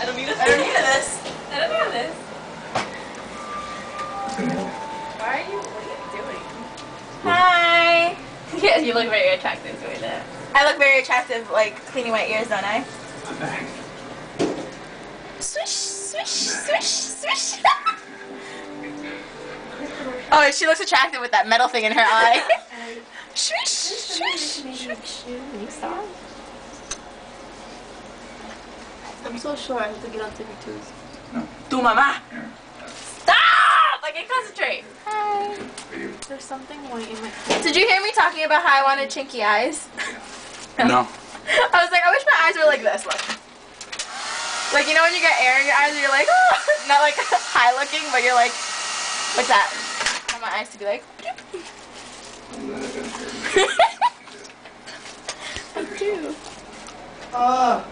I don't need this. I don't need this. I don't need this. Why are you? What are you doing? Hi. Yeah, you look very attractive doing that. I look very attractive, like cleaning my ears, don't I? Swish, swish, swish, swish. oh, she looks attractive with that metal thing in her eye. swish, swish, swish. Stop. I'm so short. I have to get on tippy toes. No. Tu mama. Stop! I can concentrate. Hi. There's something white in my. Did you hear me talking about how I wanted chinky eyes? No. I was like, I wish my eyes were like this. Look. Like, you know when you get air in your eyes and you're like, oh, not like high looking, but you're like, like that. I want my eyes to be like, I do. Ah,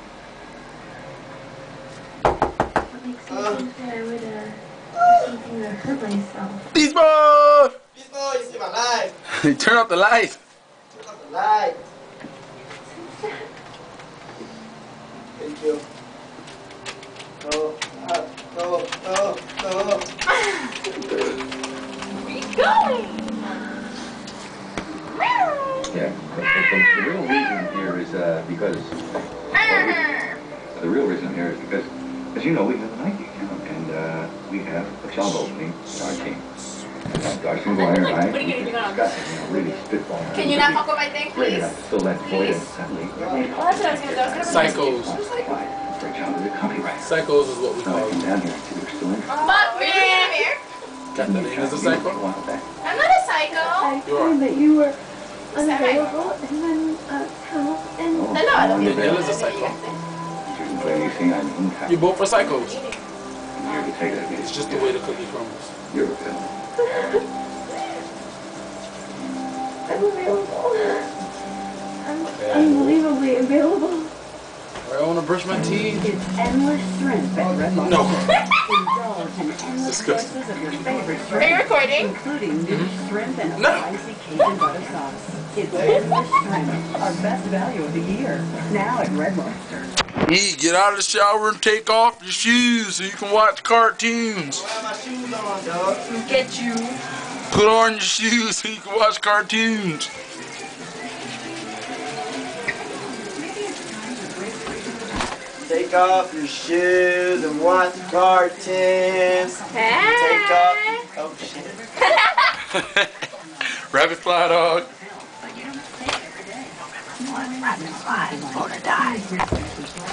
What makes you think that I would uh, do something to hurt myself? Beast Boy! Beast Boy, save my life. Turn off the light. Turn off the light. Thank you. No, ah, no, no, no. Where you going? Yeah, but, but the, the real reason here is uh, because the real reason here is because, as you know, we have a Nike account and uh, we have a job opening in our team. And Darcy McGuire and I, What are you we gonna do discussed it, you know, really spitballing. can you not fuck with my thing, please? fill that void in assembly. Oh, that's what I was gonna do. I was gonna put Psychos. For a job as a copywriter. Psychos is what we call I them. down here and see they were still interested. Fuck me! I'm here. Got the name as a A psycho? I'm not a psycho. I You that you were unavailable and then uh, help and Oh, No, I don't I'm need Danielle here is a psycho. to anything I'm in You both are psychos. I'm here to take it against It's just the way the cookie crumbles. You're a villain. I'm available. I'm unbelievably available. I want to brush my teeth. It's endless shrimp at Red Lobster. No. Indulge in endless Disgusting. of your favorite Are you recording? including new mm-hmm. shrimp and a No. spicy Cajun butter sauce. It's endless shrimp, our best value of the year. Now at Red Lobster. E, get out of the shower and take off your shoes so you can watch cartoons. I have my shoes on, dog. Get you. Put on your shoes so you can watch cartoons. Take off your shoes and watch the cartoons. Take off. Oh shit. Rabbit fly dog. But you don't say it every day. One rabbit fly, gonna die.